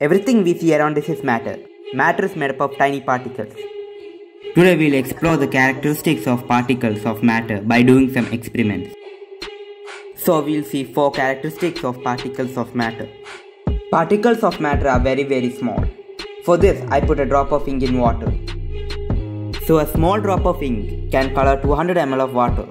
Everything we see around us is matter. Matter is made up of tiny particles. Today we'll explore the characteristics of particles of matter by doing some experiments. So we'll see four characteristics of particles of matter. Particles of matter are very very small. For this I put a drop of ink in water. So a small drop of ink can color 200 ml of water.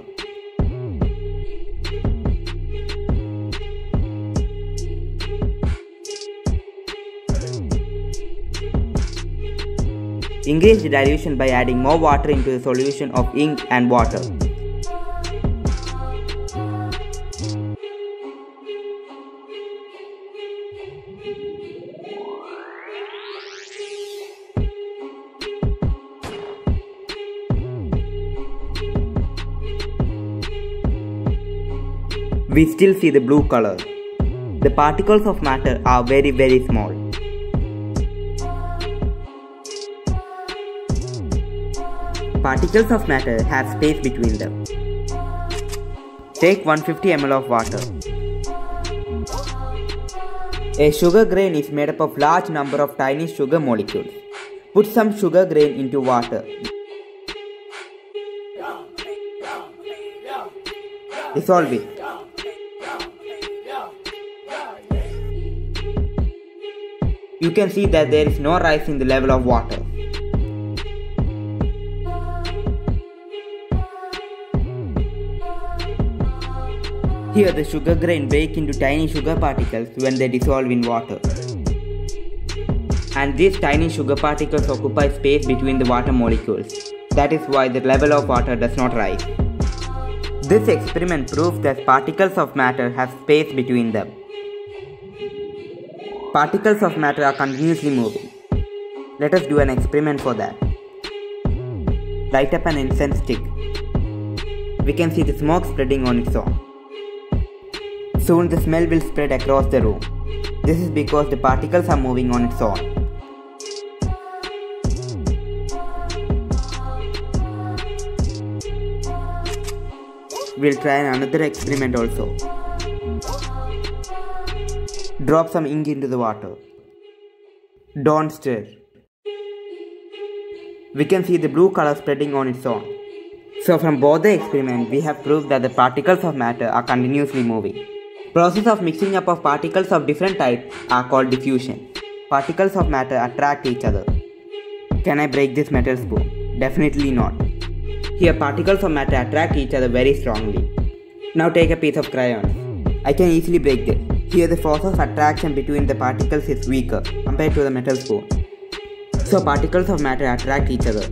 Increase the dilution by adding more water into the solution of ink and water. We still see the blue color. The particles of matter are very very small. Particles of matter have space between them. Take 150 ml of water. A sugar grain is made up of large number of tiny sugar molecules. Put some sugar grain into water. Dissolve it. You can see that there is no rise in the level of water. Here the sugar grain break into tiny sugar particles when they dissolve in water. And these tiny sugar particles occupy space between the water molecules. That is why the level of water does not rise. This experiment proves that particles of matter have space between them. Particles of matter are continuously moving. Let us do an experiment for that. Light up an incense stick. We can see the smoke spreading on its own. Soon the smell will spread across the room. This is because the particles are moving on its own. We'll try another experiment also. Drop some ink into the water. Don't stir. We can see the blue color spreading on its own. So from both the experiments, we have proved that the particles of matter are continuously moving. Process of mixing up of particles of different types are called diffusion. Particles of matter attract each other. Can I break this metal spoon? Definitely not. Here particles of matter attract each other very strongly. Now take a piece of crayon. I can easily break this. Here the force of attraction between the particles is weaker compared to the metal spoon. So particles of matter attract each other.